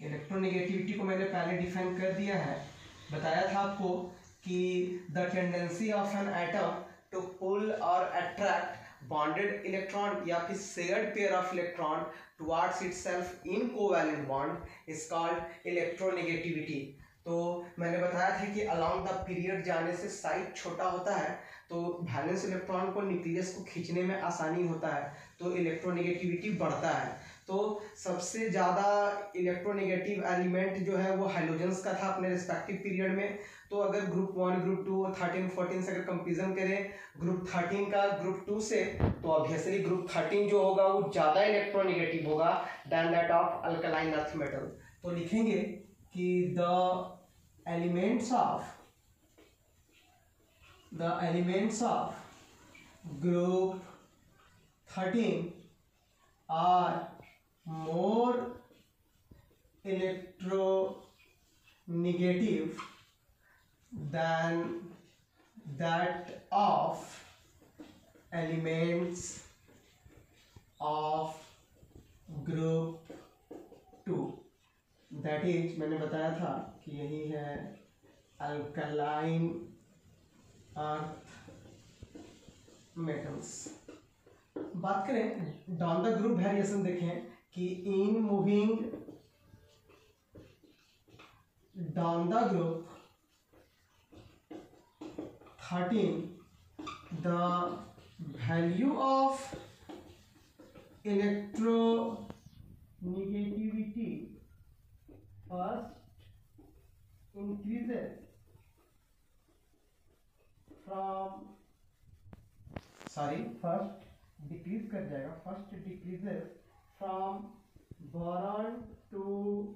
Electronegativity को मैंने पहले डिफाइन कर दिया है। बताया था आपको कि the tendency of an atom to pull और अट्रैक्ट बॉन्डेड इलेक्ट्रॉन या फिर shared pair of electron towards itself in covalent bond is called electronegativity तो मैंने बताया था कि अलॉन्ग द पीरियड जाने से साइज़ छोटा होता है तो वैलेंस इलेक्ट्रॉन को न्यूक्लियस को खींचने में आसानी होता है तो इलेक्ट्रोनेगेटिविटी बढ़ता है। तो सबसे ज़्यादा इलेक्ट्रोनेगेटिव एलिमेंट जो है वो हाइड्रोजन्स का था अपने रिस्पेक्टिव पीरियड में। तो अगर group one group two thirteen fourteen से अगर कंपेरिजन करें ग्रुप थर्टीन का ग्रुप टू से तो ऑब्वियसली ग्रुप थर्टीन जो होगा वो ज़्यादा इलेक्ट्रोनेगेटिव होगा than that of alkaline earth metal तो लिखेंगे कि the elements of the elements of group 13 are more electronegative than that of elements of group 2 that is मैंने बताया था कि यही है अल्कलाइन अर्थ मेटल्स बात करें डाउन द ग्रुप वेरिएशन देखें कि in moving down the group thirteen the value of electronegativity first increases from sorry first decrease कर जाएगा first decreases from boron to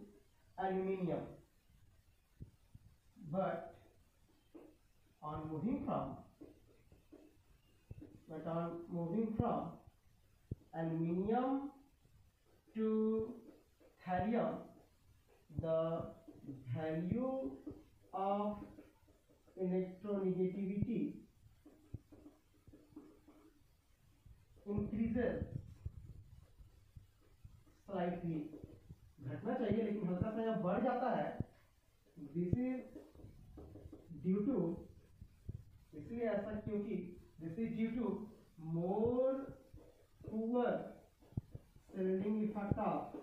aluminium. But on moving from but on moving from aluminium to thallium the value of electronegativity increases slightly घटना चाहिए, लेकिन हल्का सा यहाँ बढ़ जाता है दिस इज़ ड्यू टू इसलिए ऐसा क्योंकि this is due to more poor shielding effect of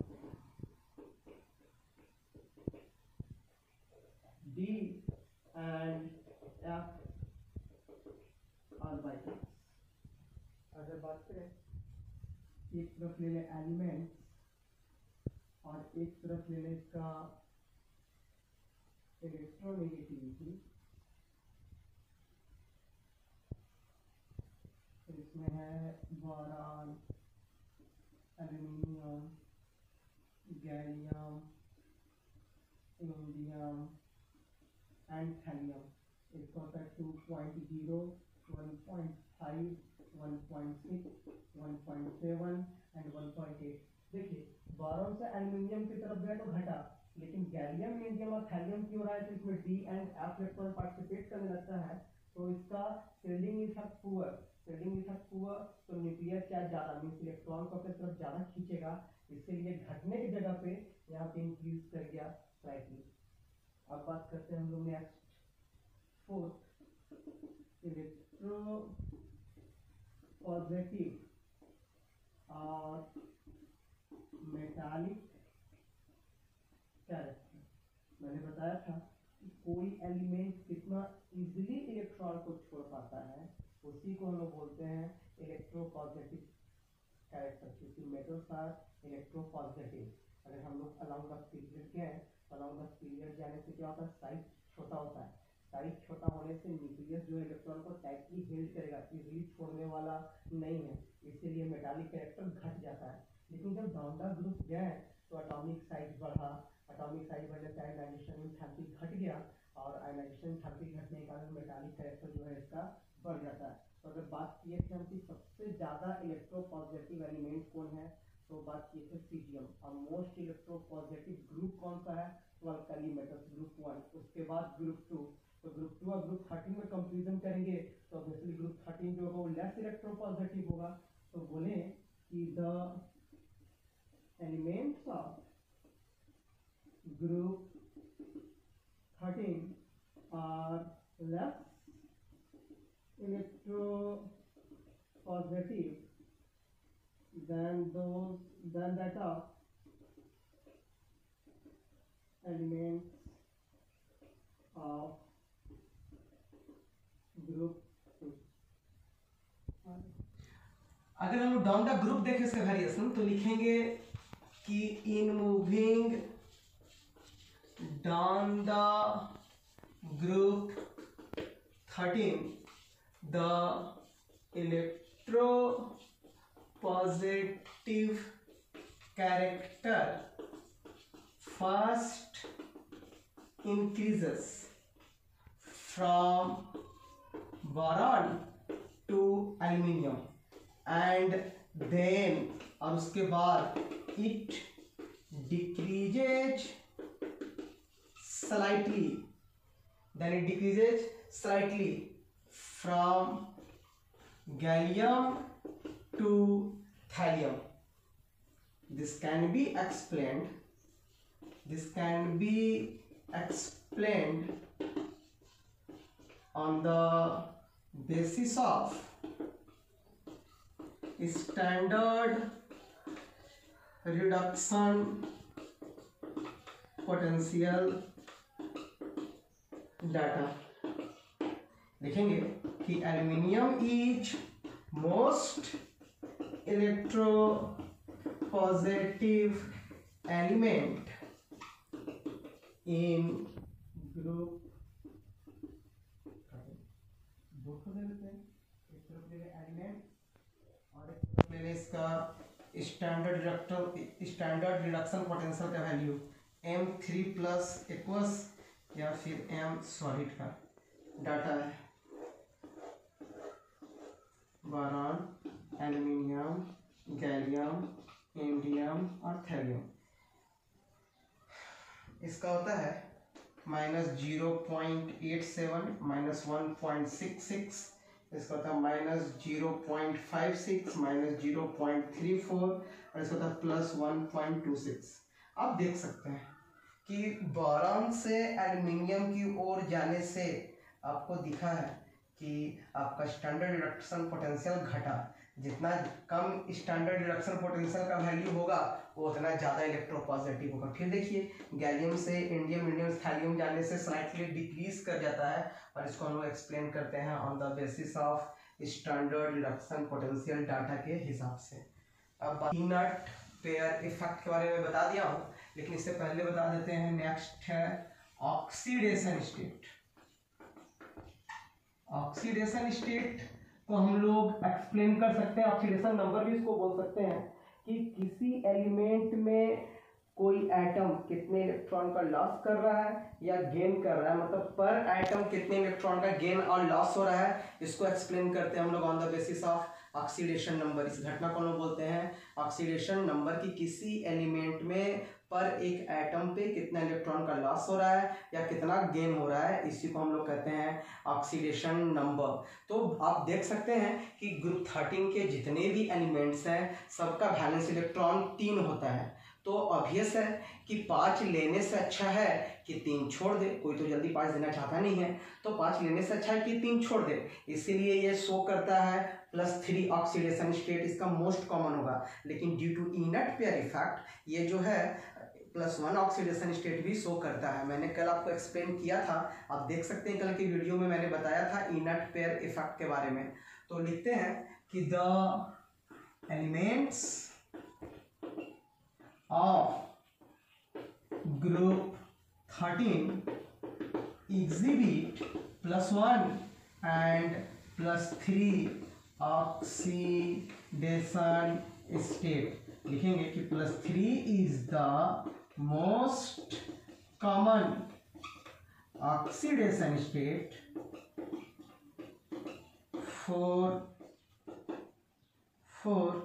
D and F are by अगर बात करें, एक तरफ़ ले लें एलिमेंट और एक तरफ़ ले लें इसका इलेक्ट्रोनेगेटिविटी इसमें है boron, aluminium, gallium, indium and thallium. इसका होता है two point zero one point five one point six one point seven and one point eight देखिए बोरॉन से एल्यूमिनियम की तरफ़ गया तो घटा। लेकिन गैलियम इंडियम और थैलियम क्यों रहा है तो इसमें D and F electron participate करने लगता है। तो इसका shielding effect poor shielding effect poor तो न्यूक्लियर क्या ज़्यादा? मीन्स इलेक्ट्रॉन को अपनी तरफ़ ज़्यादा खींचेगा। इसके लिए घटने की जगह पे यहाँ पे इंक्रीज कर गया स्लाइटली अब बात करते हैं हम लोग नेक्स्ट फोर्थ इलेक्ट्रो पॉजिटिव और मेटालिक कैरेक्टर मैंने बताया था कि कोई एलिमेंट कितना इजीली इलेक्ट्रॉन को छोड़ पाता है, उसी को हम लोग बोलते हैं इलेक्ट्रो पॉजिटिव कैरेक्टर क्योंकि मेटल्स आर इलेक्ट्रो पॉजिटिव अगर हम लोग अलॉन्ग द पीरियड के हैं अलॉन्ग द पीरियड जाने से क्या होता है साइज़ छोटा होता है। साइज़ छोटा होने से न्यूक्लियस जो इलेक्ट्रॉन को टाइटली हेल्ड करेगा इजीली छोड़ने वाला नहीं है। इसीलिए मेटालिक कैरेक्टर घट जाता है। लेकिन जब डाउनडा ग्रुप गए तो अटोमिक साइज़ बढ़ा। अटोमिक साइज़ बढ़ने से आयनाइजेशन एंथैल्पी घट गया और आयनाइजेशन एंथैल्पी घटने के कारण मेटालिक कैरेक्टर जो है इसका बढ़ जाता है। तो अगर बात थे हम कि सबसे ज़्यादा इलेक्ट्रो पॉजिटिव एलिमेंट कौन है तो बात किए थे सीजियम और मोस्ट इलेक्ट्रो पॉजिटिव ग्रुप कौन सा है? तो अल्काली मेटल्स ग्रुप वन उसके बाद ग्रुप टू तो ग्रुप टू और ग्रुप थर्टीन में कंपेरिजन करेंगे तो ऑब्वियसली ग्रुप थर्टीन जो होगा वो लेस इलेक्ट्रो पॉजिटिव होगा तो बोले कि the elements of group 13 are less electropositive than those than that of elements of group 2 अगर हम डाउन द ग्रुप देखें इसका वेरिएशन तो लिखेंगे कि in moving down the group thirteen the electropositive character first increases from boron to aluminium and then और उसके बाद it decreases slightly then it decreases slightly from gallium to thallium this can be explained this can be explained on the basis of standard reduction potential data देखेंगे कि aluminium is most electropositive element in group group एक तरफ़ ले लें इसका standard reductor standard reduction potential का value M three plus aqueous या फिर एम सॉलिड का डाटा है। बारान एल्यूमिनियम गैलियम इंडियम और थैलियम इसका होता है minus zero point eight seven minus one point six six इसका था minus zero point five six minus zero point three four और इसका था plus one point two six आप देख सकते हैं कि बोरान से एल्यूमिनियम की ओर जाने से आपको दिखा है कि आपका स्टैंडर्ड रिडक्शन पोटेंशियल घटा। जितना कम स्टैंडर्ड रिडक्शन पोटेंशियल का वैल्यू होगा, वो उतना ज़्यादा इलेक्ट्रोपॉजिटिव होगा। फिर देखिए गैलियम से इंडियम इंडियम थैलियम जाने से स्लाइटली डिक्रीज कर जाता है, और इसको हम लोग एक्सप्लेन करते हैं on the basis of standard reduction potential data के हिसाब से। अब पीनट पेयर इफ़ेक्ट के बारे में बता दिया हूँ, लेकिन इससे पहले बता देते हैं नेक्स्ट है ऑक्सीडेशन स्टेट ऑक्सीडेशन स्टेट को हम लोग एक्सप्लेन कर सकते हैं ऑक्सीडेशन नंबर भी इसको बोल सकते हैं कि किसी एलिमेंट में कोई एटम कितने इलेक्ट्रॉन का लॉस कर रहा है या गेन कर रहा है। मतलब पर एटम कितने इलेक्ट्रॉन का गेन और लॉस हो रहा है, इसको एक्सप्लेन करते हैं हम लोग on the basis of oxidation number इस घटना को हम बोलते हैं ऑक्सीडेशन नंबर की किसी एलिमेंट में पर एक एटम पे कितना इलेक्ट्रॉन का लॉस हो रहा है या कितना गेन हो रहा है, इसी को हम लोग कहते हैं ऑक्सीडेशन नंबर तो आप देख सकते हैं कि ग्रुप थर्टीन के जितने भी एलिमेंट्स हैं, सबका बैलेंस इलेक्ट्रॉन तीन होता है। तो ऑब्वियस है कि पाँच लेने से अच्छा है कि तीन छोड़ दे। कोई तो जल्दी पाँच देना चाहता नहीं है। तो पाँच लेने से अच्छा है कि तीन छोड़ दे। इसीलिए ये शो करता है प्लस थ्री ऑक्सीडेशन स्टेट इसका मोस्ट कॉमन होगा। लेकिन due to inert pair effect ये जो है प्लस वन ऑक्सीडेशन स्टेट भी शो करता है। मैंने कल आपको एक्सप्लेन किया था। आप देख सकते हैं कल की वीडियो में मैंने बताया था इनट पेयर इफ़ेक्ट के बारे में। तो लिखते हैं कि the elements of group thirteen exhibit plus one and plus three oxidation state लिखेंगे कि plus three is the most common oxidation state for for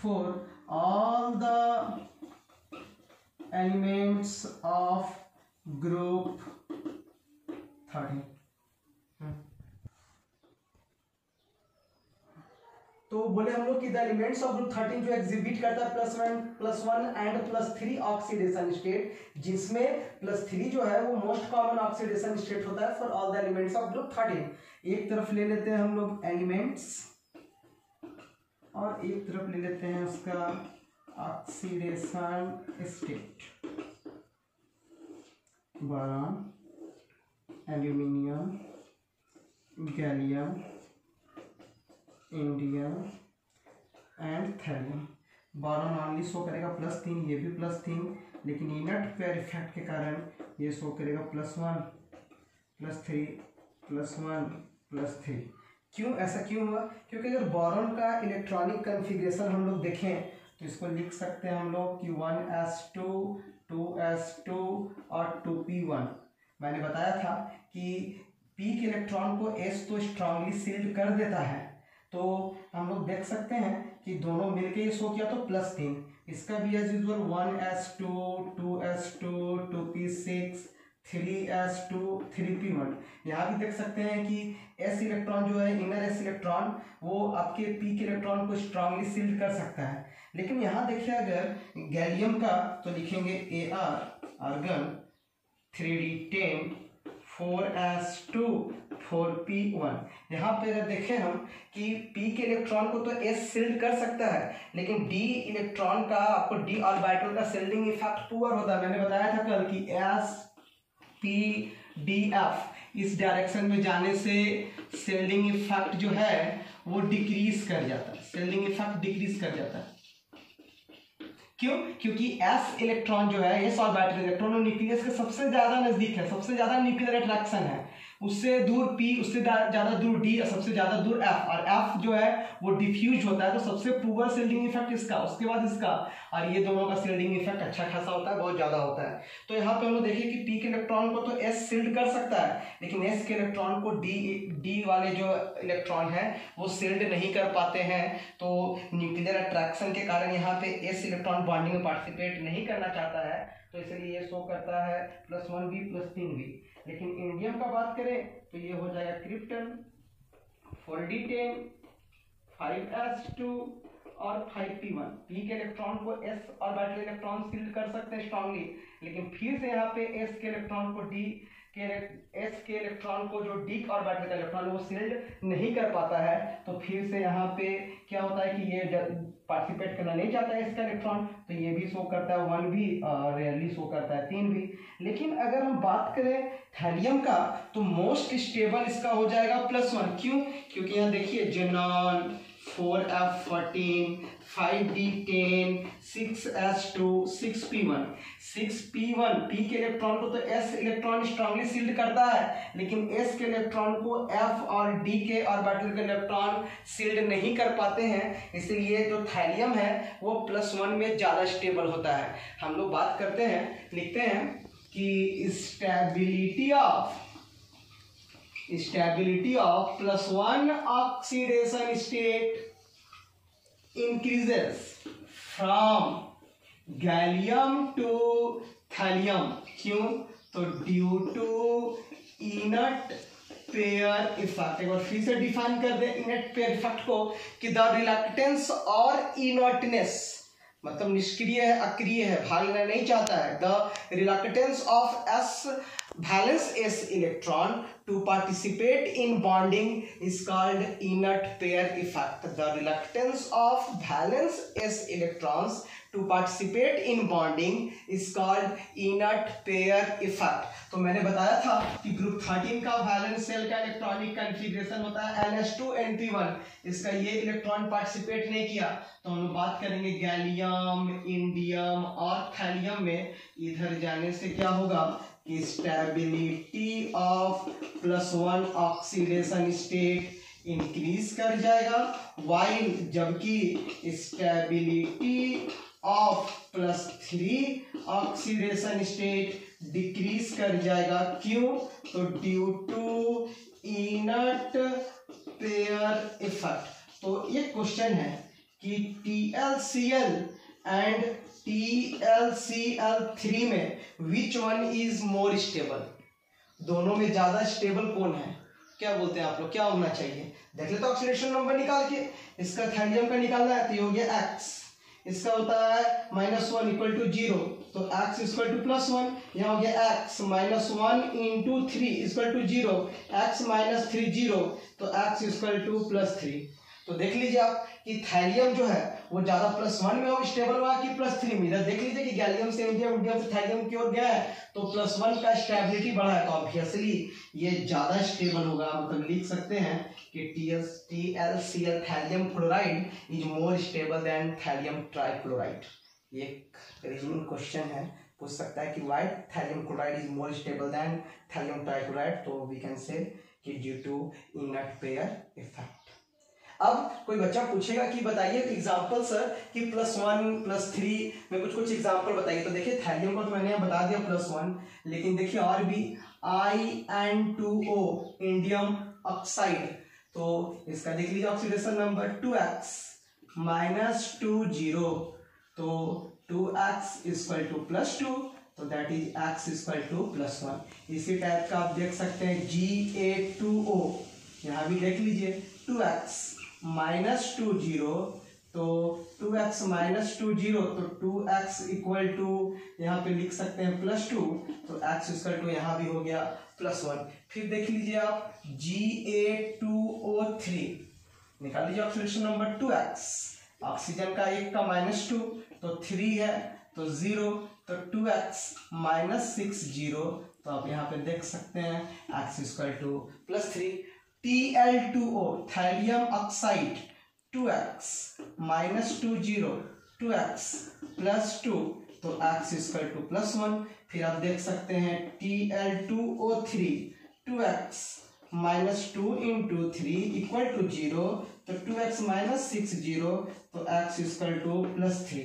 for all the elements of group 13 तो बोले हम लोग कि the elements of group thirteen जो exhibit करता है plus one plus one and plus three oxidation state जिसमें plus three जो है वो मोस्ट कॉमन ऑक्सीडेशन स्टेट होता है for all the elements of group thirteen एक तरफ़ ले लेते हैं हम लोग एलिमेंट्स और एक तरफ़ ले लेते हैं उसका oxidation state boron aluminium gallium indium and thallium boron only show करेगा प्लस तीन, ये भी प्लस तीन, लेकिन इनट पेयर इफ़ेक्ट के कारण ये शो करेगा plus one plus three plus one plus three क्यों? ऐसा क्यों हुआ? क्योंकि अगर बोरॉन का इलेक्ट्रॉनिक कन्फिग्रेशन हम लोग देखें तो इसको लिख सकते हैं हम लोग कि one S two two S two और टू पी वन मैंने बताया था कि पी के इलेक्ट्रॉन को एस तो स्ट्रांगली सील्ड कर देता है। तो हम लोग देख सकते हैं कि दोनों मिलके ये शो किया तो प्लस तीन। इसका भी as usual one S two two S two two P six three S two three P one यहाँ भी देख सकते हैं कि एस इलेक्ट्रॉन जो है इनर एस इलेक्ट्रॉन वो आपके पी के इलेक्ट्रॉन को स्ट्रांगली सील्ड कर सकता है। लेकिन यहाँ देखिए अगर गैलियम का तो लिखेंगे A R argon three D ten four S two four P one यहाँ पे अगर देखें हम कि पी के इलेक्ट्रॉन को तो एस सील्ड कर सकता है, लेकिन डी इलेक्ट्रॉन का, आपको डी ऑर्बिटल का सील्डिंग इफ़ेक्ट पुअर होता है। मैंने बताया था कल कि एस पी डी एफ़ इस डायरेक्शन में जाने से सेल्डिंग इफ़ेक्ट जो है, वो डिक्रीज कर जाता है। सेल्डिंग इफ़ेक्ट डिक्रीज कर जाता है। क्यों? क्योंकि एस इलेक्ट्रॉन जो है एस ऑर्बिटल इलेक्ट्रॉन न्यूक्लियस के सबसे ज़्यादा नज़दीक है, सबसे ज़्यादा न्यूक्लियर अट्रैक्शन है। उससे दूर पी उससे ज़्यादा दूर डी और सबसे ज़्यादा दूर एफ़ और एफ़ जो है, वो डिफ्यूज होता है तो सबसे पुअर सेल्डिंग इफ़ेक्ट इसका, उसके बाद इसका। और ये दोनों का सेल्डिंग इफ़ेक्ट अच्छा खासा होता है, बहुत ज़्यादा होता है। तो यहाँ पे हम लोग देखिए कि पी के इलेक्ट्रॉन को तो एस सील्ड कर सकता है, लेकिन एस के इलेक्ट्रॉन को डी डी वाले जो इलेक्ट्रॉन है, वो सील्ड नहीं कर पाते हैं। तो न्यूक्लियर अट्रैक्शन के कारण यहाँ पे एस इलेक्ट्रॉन बॉन्डिंग में पार्टिसिपेट नहीं करना चाहता है। तो इसलिए ये शो करता है प्लस वन बी प्लस तीन बी लेकिन इंडियम का बात करें तो ये हो जाएगा krypton, four D ten, five S two और फाइव पी वन। पी के इलेक्ट्रॉन को एस और बैटरी इलेक्ट्रॉन सील्ड कर सकते हैं स्ट्रांगली लेकिन फिर से यहाँ पे एस के इलेक्ट्रॉन को डी के एस के इलेक्ट्रॉन को जो डी और बैटरी का इलेक्ट्रॉन वो सील्ड नहीं कर पाता है। तो फिर से यहाँ पे क्या होता है कि ये पार्टिसिपेट करना नहीं चाहता है इसका इलेक्ट्रॉन तो ये भी शो करता है वन भी रेयरली शो करता है, तीन भी। लेकिन अगर हम बात करें थैलियम का तो मोस्ट स्टेबल इसका हो जाएगा प्लस वन क्यों? क्योंकि यहाँ देखिए xenon four F fourteen, five D ten, six S two, six P one. Six P one, P के इलेक्ट्रॉन को तो एस इलेक्ट्रॉन स्ट्रांगली सील्ड करता है, लेकिन एस के इलेक्ट्रॉन को एफ़ और डी के और बैटल के इलेक्ट्रॉन सील्ड नहीं कर पाते हैं, इसलिए जो थैलियम है, वो प्लस वन में ज़्यादा स्टेबल होता है। हम लोग बात करते हैं, लिखते हैं कि stability of stability of plus one oxidation state increases from gallium to thallium. क्यों? तो due to inert pair effect एक बार फिर से डिफाइन कर दे इनट पेयर इफ़ेक्ट को कि द रिलक्टेंस और इनर्टनेस मतलब निष्क्रिय है, अक्रिय है भाग लेना नहीं चाहता है। The reluctance of S valence S electron to participate in bonding is called inert pair effect the reluctance of valence S electrons to participate in bonding is called inert pair effect तो मैंने बताया था कि group thirteen का valence shell का electronic configuration होता है L S two N T one इसका ये इलेक्ट्रॉन पार्टिसिपेट नहीं किया। तो हम लोग बात करेंगे गैलियम इंडियम और थैलियम में। इधर जाने से क्या होगा? Stability of plus one oxidation state increase कर जाएगा वाइल जबकि stability of plus three oxidation state decrease कर जाएगा। क्यों? तो due to inert pair effect तो ये क्वेश्चन है कि T L C L and T L C L three में which one is more stable दोनों में ज़्यादा स्टेबल कौन है? क्या बोलते हैं आप लोग? क्या होना चाहिए? देख ले तो ऑक्सीडेशन नंबर निकाल के। इसका थैलियम का निकालना है तो हो गया एक्स इसका होता है minus one equal to zero तो X equal to plus one यहाँ हो गया X minus one into three equal to zero X minus three zero तो X equal to plus three तो देख लीजिए आप कि थैलियम जो है, वो ज़्यादा प्लस वन में हो स्टेबल हुआ कि प्लस थ्री में? इधर देख लीजिए कि गैलियम से इंडियम इंडियम से थैलियम की ओर गया है तो प्लस वन का स्टेबिलिटी बढ़ा है तो ऑब्वियसली ये ज़्यादा स्टेबल होगा। मतलब लिख सकते हैं कि T S T L C L thallium chloride is more stable than thallium trichloride ये रीजनिंग क्वेश्चन है। पूछ सकता है कि why thallium chloride is more stable than thallium trichloride तो वी कैन से कि due to inert pair effect अब कोई बच्चा पूछेगा कि बताइए एग्ज़ाम्पल सर कि प्लस वन प्लस थ्री में कुछ कुछ एग्ज़ाम्पल बताइए। तो देखिए थैलियम को तो मैंने बता दिया प्लस वन लेकिन देखिए और भी। I N two O indium oxide तो इसका देख लीजिए oxidation number two X minus two zero तो two X equal to plus two तो that is X equal to plus one इसी टाइप का आप देख सकते हैं जी ए टू ओ यहाँ भी देख लीजिए two x minus two zero तो two x minus two zero तो टू एक्स इक्वल टू, यहाँ पे लिख सकते हैं प्लस टू तो एक्स इक्वल टू यहाँ भी हो गया प्लस वन। फिर देख लीजिए आप G A two O three, निकाल लीजिए oxidation number two x. Oxygen का एक का माइनस टू तो थ्री है तो ज़ीरो तो two x minus six zero तो आप यहाँ पे देख सकते हैं, x equal two plus three. T L two O thallium oxide two x minus two zero two x plus two तो x equal two plus one फिर आप देख सकते हैं T L two O three two x minus two into three equal two zero तो two x minus six zero तो x equal two plus three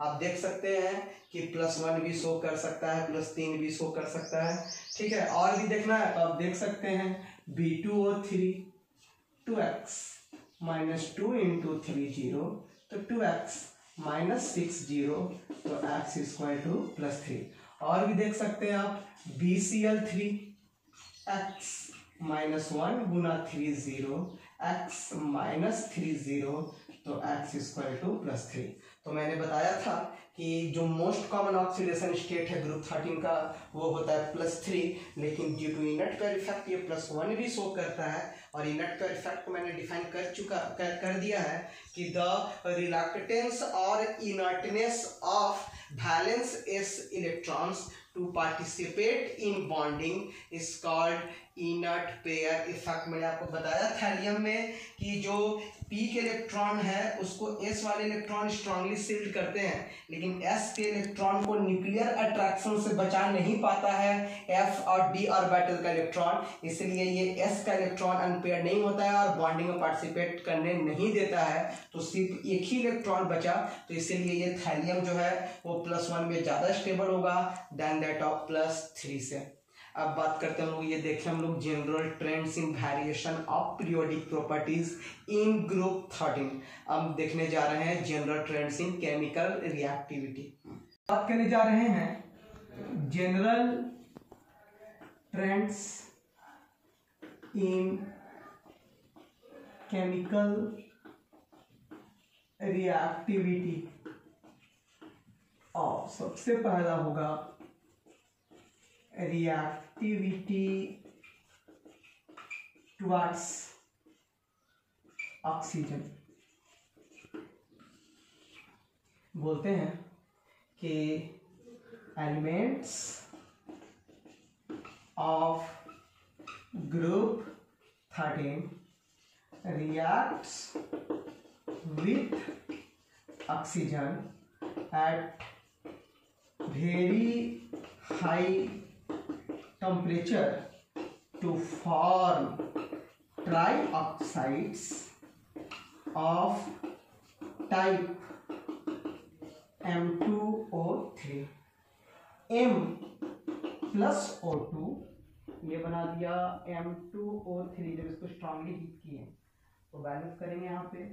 आप देख सकते हैं कि प्लस वन भी शो कर सकता है प्लस तीन भी शो कर सकता है। ठीक है, और भी देखना है तो आप देख सकते हैं B two O three two x minus two into three zero तो two x minus six zero तो x square two plus three और भी देख सकते हैं आप B C L three x minus one गुना three zero x minus three zero तो x square two plus three तो मैंने बताया था कि जो मोस्ट कॉमन ऑक्सीडेशन स्टेट है ग्रुप थर्टीन का वो होता है प्लस थ्री लेकिन ड्यू टू इनट का इफ़ेक्ट ये प्लस वन भी शो करता है और इनट का इफ़ेक्ट को मैंने डिफाइन कर चुका कर, कर दिया है कि द रिलैक्टेंस और inertness of valence s electrons to participate in bonding is called inert pair effect मैंने आपको बताया थैलियम में कि जो पी के इलेक्ट्रॉन है, उसको एस वाले इलेक्ट्रॉन स्ट्रांगली सील्ड करते हैं। लेकिन एस के इलेक्ट्रॉन को न्यूक्लियर अट्रैक्शन से बचा नहीं पाता है। एफ़ और डी और ऑर्बिटल का इलेक्ट्रॉन इसलिए ये एस का इलेक्ट्रॉन अनपेयर नहीं होता है और बॉन्डिंग में पार्टिसिपेट करने नहीं देता है। तो सिर्फ़ एक ही इलेक्ट्रॉन बचा तो इसीलिए ये थैलियम जो है, वो प्लस वन में ज़्यादा स्टेबल होगा then that of plus three से। अब बात करते हैं हम लोग, ये देखें हम लोग general trends in variation of periodic properties in group thirteen अब देखने जा रहे हैं general trends in chemical reactivity बात करने जा रहे हैं general trends in chemical reactivity और सबसे पहला होगा reactivity towards ऑक्सीजन बोलते हैं कि elements of group thirteen reacts with oxygen at very high temperature to form trioxides of type M2O3 M plus O2 ये बना दिया M2O3 जब इसको स्ट्रांगली हीट किए तो बैलेंस करेंगे यहाँ पे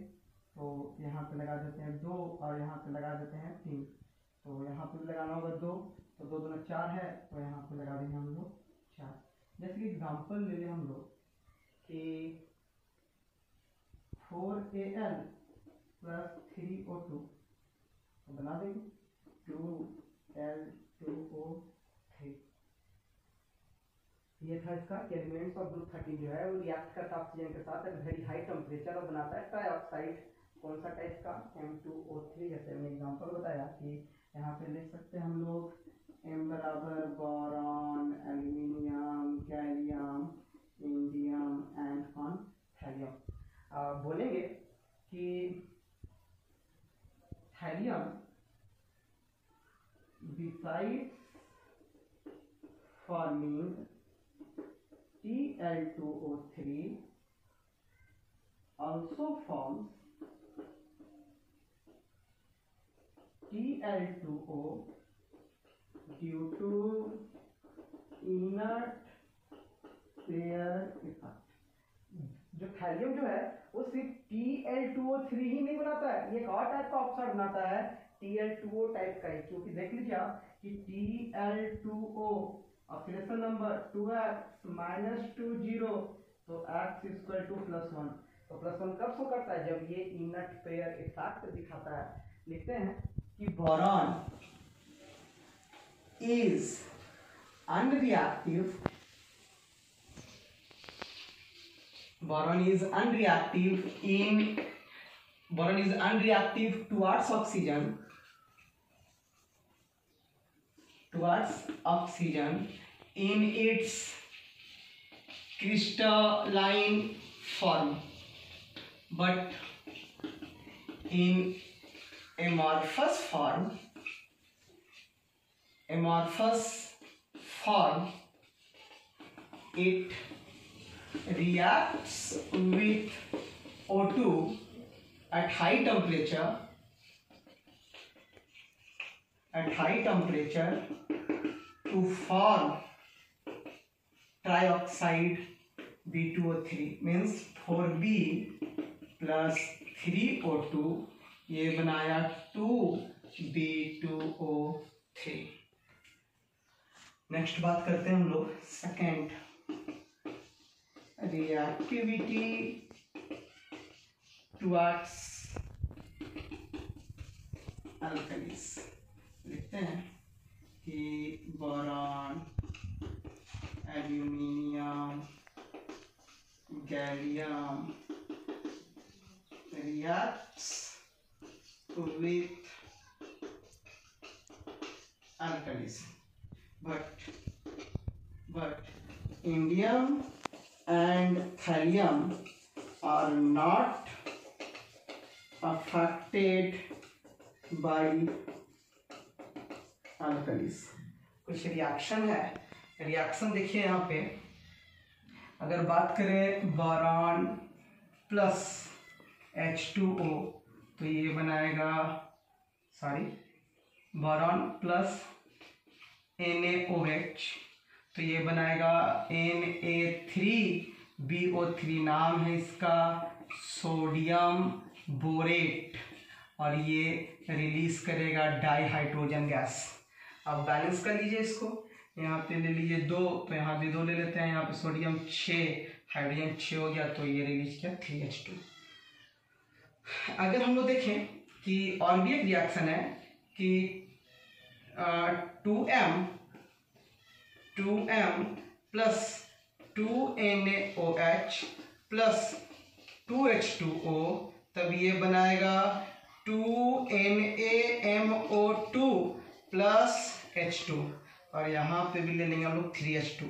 तो यहाँ पे लगा देते हैं दो और यहाँ पे लगा देते हैं तीन। तो यहाँ पे लगाना होगा दो तो दो दोनों चार है तो यहाँ पे लगा देंगे हम लोग चार। जैसे कि एग्जांपल ले लें हम लोग कि four A L plus three O two बना देंगे। Two L two O three ये था इसका एलिमेंट्स ऑफ़ ग्रुप थर्टीन जो है, वो रिएक्ट करता है ऑक्सीजन के साथ वेरी हाई टेम्परेचर और बनाता है ट्राईऑक्साइड कौन सा टाइप का? एम टू ओ थ्री जैसे मैंने एग्जांपल बताया कि यहाँ पे लिख सकते हैं हम लोग एम बराबर boron, aluminium, gallium, indium and cone? Thallium बोलेंगे कि thallium besides forming Tl2O3 L two Tl2O due to inert pair effect जो थैलियम जो है, वो सिर्फ़ Tl2O3 ही नहीं बनाता है। ये एक और टाइप का ऑक्साइड बनाता है Tl2O टाइप का है। क्योंकि देख लीजिए आप कि Tl2O oxidation number 2x minus two zero तो x equal two plus one तो प्लस वन कब शो करता है? जब ये इनट पेयर इफ़ेक्ट दिखाता है। लिखते हैं कि boron is unreactive. Boron is unreactive in boron is unreactive towards oxygen. Towards oxygen in its crystalline form but in amorphous form amorphous form it reacts with O2 at high temperature at high temperature to form trioxide B2O3 means 4B plus 3O2 ये बनाया 2B2O3 next बात करते हैं हम लोग second reactivity towards alkalis लिखते हैं कि boron aluminium gallium reacts with alkalis but but indium and thallium are not affected by alkalis. कुछ रिएक्शन है। रिएक्शन देखिए यहाँ पे। अगर बात करें boron plus H two O तो ये बनाएगा sorry boron plus N A O H तो ये बनाएगा N A three B O three नाम है इसका सोडियम बोरेट और ये रिलीज़ करेगा डाई हाइड्रोजन गैस अब बैलेंस कर लीजिए इसको, यहाँ पे ले लीजिए दो तो यहाँ भी दो ले लेते हैं, यहाँ पे सोडियम छः हाइड्रोजन छः हो गया तो ये रिलीज़ किया थ्री एच टू अगर हम लोग देखें कि और भी एक रिएक्शन है कि two M two M plus two N O H plus two H two O तब ये बनाएगा two N A M O two plus H two और यहाँ पे भी ले लेंगे हम लोग थ्री एच टू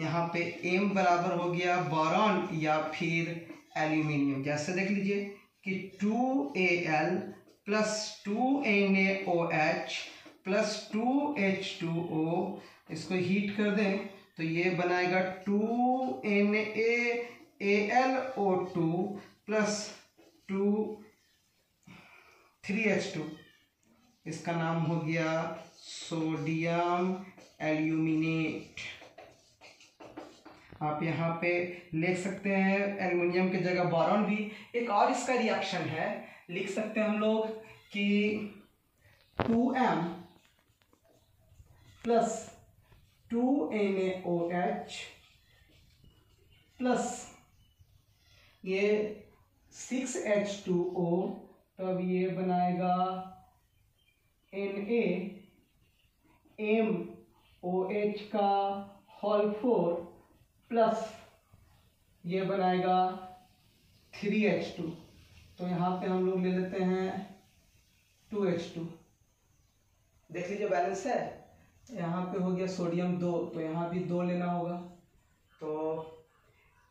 यहाँ पे एम बराबर हो गया बोरॉन या फिर एल्यूमिनियम जैसे देख लीजिए कि two A L plus two N A O H plus two H two O इसको हीट कर दें तो ये बनाएगा two N A L O two plus two three H two इसका नाम हो गया सोडियम एल्यूमिनेट आप यहाँ पे लिख सकते हैं एल्यूमिनियम की जगह बोरॉन भी। एक और इसका रिएक्शन है, लिख सकते हैं हम लोग कि two M plus two N O H plus ये सिक्स एच टू ओ तब ये बनाएगा N A M O H का होल फोर प्लस ये बनाएगा थ्री एच टू तो यहाँ पे हम लोग ले लेते हैं टू एच टू देख लीजिए बैलेंस है। यहाँ पे हो गया सोडियम दो तो यहाँ भी दो लेना होगा। तो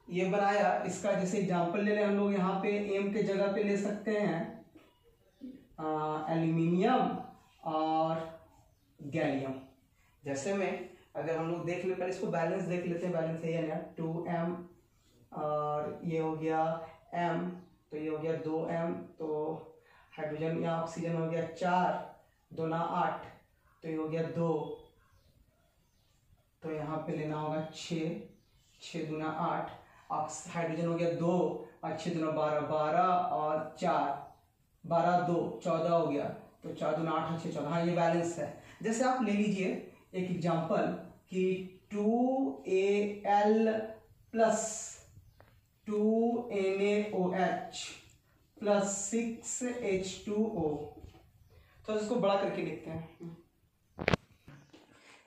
ये बनाया, इसका जैसे एग्जांपल ले लें हम लोग, यहाँ पे एम के जगह पे ले सकते हैं एल्यूमिनियम और गैलियम जैसे में, अगर हम लोग देख ले, पहले इसको बैलेंस देख लेते हैं बैलेंस है ना टू एम और ये हो गया एम तो ये हो गया दो एम तो हाइड्रोजन या ऑक्सीजन हो गया चार, दो ना आठ तो ये हो गया दो। तो यहाँ पे लेना होगा छ, छः दुना आठ। हाइड्रोजन हो गया दो, और छः दुना बारह बारह और चार, बारह दो, चौदह हो गया। तो चार दुना आठ और छः, चौदह। हाँ ये बैलेंस है। जैसे आप ले लीजिए एक एग्जांपल कि two A L plus two N A O H plus six H two O तो इसको बड़ा करके लिखते हैं।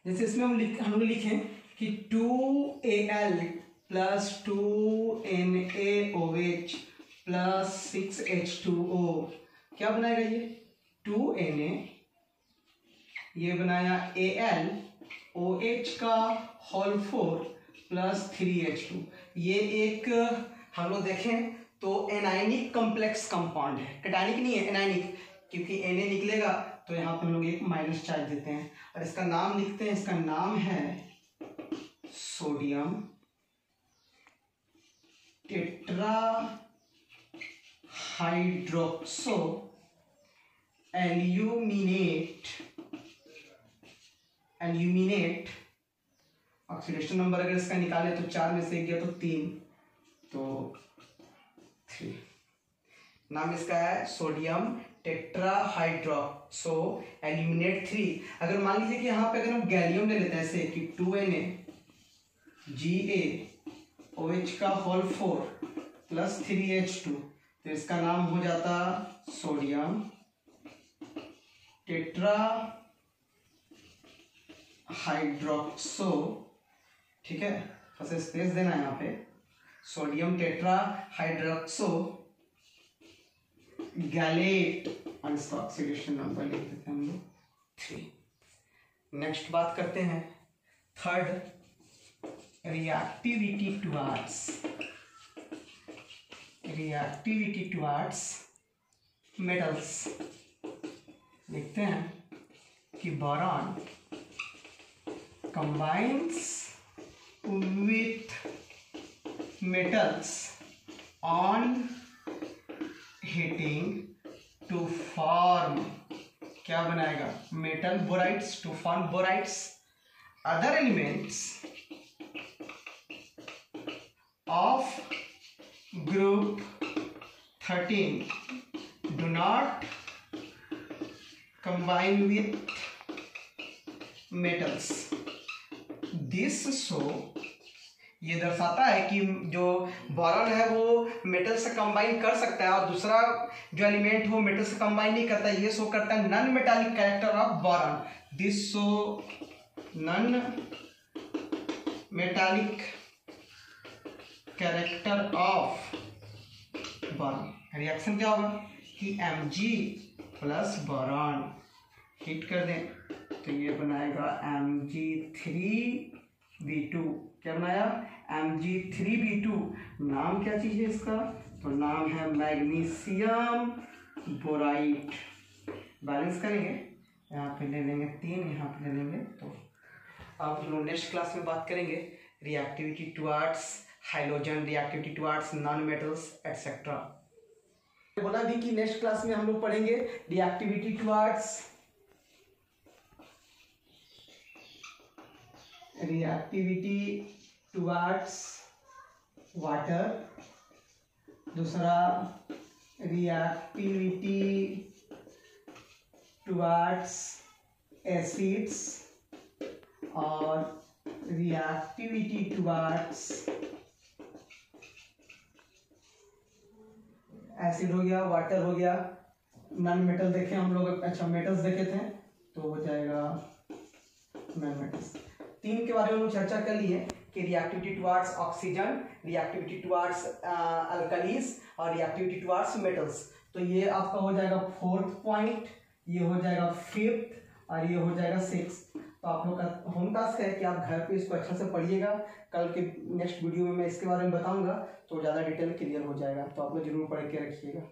जैसे इसमें हम लिख, हम लोग लिखें कि two A L plus two N A O H plus six H two O क्या बनाएगा ये? टू एन ए ये बनाया ए एल ओ एच का whole four plus three H two ये एक, हम लोग देखें तो एनाइनिक कॉम्प्लेक्स कंपाउंड है। कैटानिक नहीं है एनाइनिक क्योंकि एन ए निकलेगा तो यहाँ पे हम लोग एक माइनस चार्ज देते हैं। और इसका नाम लिखते हैं, इसका नाम है sodium tetra hydroxo aluminate aluminate oxidation number अगर इसका निकाले तो चार में से एक गया तो तीन तो थ्री नाम इसका है सोडियम टेट्राहाइड्रोक्सो एल्यूमिनेट थ्री अगर मान लीजिए कि यहाँ पे अगर हम गैलियम ले लेते हैं ऐसे कि two N A G A O H का whole four plus three H two तो इसका नाम हो जाता सोडियम टेट्रा हाइड्रोक्सो ठीक है? फ़र्स्ट स्पेस देना है यहाँ पे. सोडियम टेट्रा हाइड्रोक्सो गैलेट और इसका ऑक्सीडेशन नंबर लिख देते हैं हम लोग। थ्री नेक्स्ट बात करते हैं। Third reactivity towards reactivity towards metals लिखते हैं कि boron combines with metals on heating to form क्या बनाएगा? Metal borides to form borides other elements of group thirteen do not combine with metals. This show ये दर्शाता है कि जो बोरॉन है वो मेटल से कंबाइन कर सकता है और दूसरा जो एलिमेंट वो मेटल से कंबाइन नहीं करता, ये शो करता है non metallic character of boron this show non metallic character of boron reaction क्या होगा? कि M G plus boron heat कर दें। तो ये बनाएगा M G three B two क्या बनाया? M G three B two नाम क्या चीज़ है इसका? तो नाम है मैग्नीशियम बोराइट। बैलेंस करेंगे। यहाँ पे ले लेंगे तीन, यहाँ पे ले लेंगे तो अब हम लोग नेक्स्ट क्लास में बात करेंगे। Reactivity towards hydrogen reactivity towards non metals etcetera बोला भी कि नेक्स्ट क्लास में हम लोग पढ़ेंगे reactivity towards reactivity towards water दूसरा रिएक्टिविटी टुवार्ड्स एसिड्स और रिएक्टिविटी टुवार्ड्स एसिड हो गया वाटर हो गया. नॉन मेटल देखे हम लोग अच्छा मेटल्स देखे थे तो हो जाएगा नॉन मेटल्स तीन के बारे में चर्चा कर ली है कि reactivity towards oxygen reactivity towards alkalis और रिएक्टिविटी टुवार्ड्स मेटल्स तो ये आपका हो जाएगा फोर्थ पॉइंट ये हो जाएगा फिफ्थ और ये हो जाएगा सिक्स तो आप लोग का होम टास्क है कि आप घर पे इसको अच्छा से पढ़िएगा। कल के नेक्स्ट वीडियो में मैं इसके बारे में बताऊँगा तो ज़्यादा डिटेल क्लियर हो जाएगा। तो आप लोग ज़रूर पढ़ के रखिएगा।